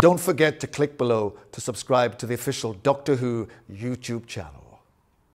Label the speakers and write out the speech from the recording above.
Speaker 1: Don't forget to click below to subscribe to the official Doctor Who YouTube channel.